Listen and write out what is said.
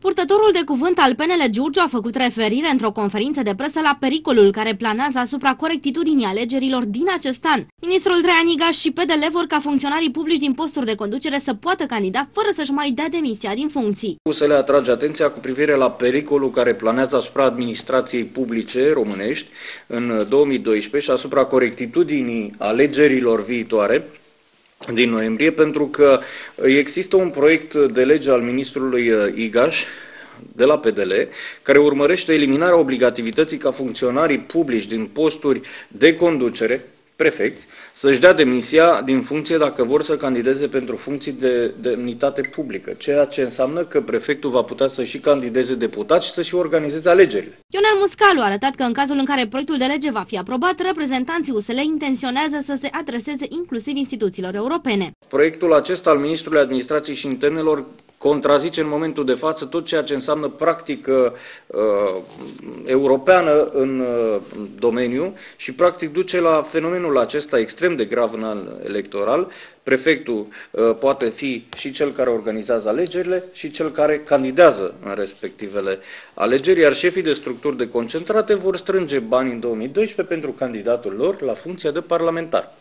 Purtătorul de cuvânt al PNL Giurgiu a făcut referire într-o conferință de presă la pericolul care planează asupra corectitudinii alegerilor din acest an. Ministrul Traianiga și PDL vor ca funcționarii publici din posturi de conducere să poată candida fără să-și mai dea demisia din funcții. Să le atrage atenția cu privire la pericolul care planează asupra administrației publice românești în 2012 și asupra corectitudinii alegerilor viitoare, din noiembrie, pentru că există un proiect de lege al ministrului uh, Igaș, de la PDL, care urmărește eliminarea obligativității ca funcționarii publici din posturi de conducere, prefecți, să-și dea demisia din funcție dacă vor să candideze pentru funcții de demnitate publică, ceea ce înseamnă că prefectul va putea să și candideze deputați și să și organizeze alegerile. Ionel Muscalu a arătat că în cazul în care proiectul de lege va fi aprobat, reprezentanții USL intenționează să se adreseze inclusiv instituțiilor europene. Proiectul acesta al Ministrului Administrației și Internelor contrazice în momentul de față tot ceea ce înseamnă practică uh, europeană în uh, domeniu și practic duce la fenomenul acesta extrem de grav în an electoral. Prefectul uh, poate fi și cel care organizează alegerile și cel care candidează în respectivele alegeri, iar șefii de structuri de concentrate vor strânge bani în 2012 pentru candidatul lor la funcția de parlamentar.